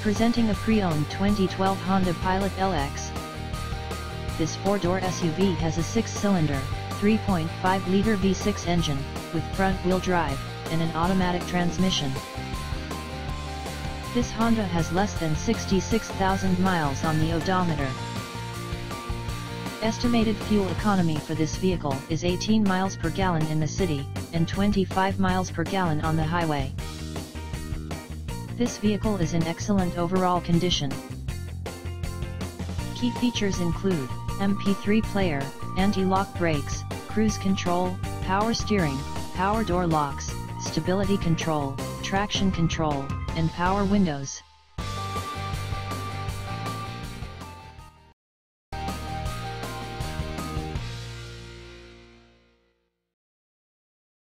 Presenting a pre-owned 2012 Honda Pilot LX. This four-door SUV has a six-cylinder, 3.5-liter V6 engine, with front-wheel drive, and an automatic transmission. This Honda has less than 66,000 miles on the odometer. Estimated fuel economy for this vehicle is 18 miles per gallon in the city, and 25 miles per gallon on the highway. This vehicle is in excellent overall condition. Key features include, MP3 player, anti-lock brakes, cruise control, power steering, power door locks, stability control, traction control, and power windows.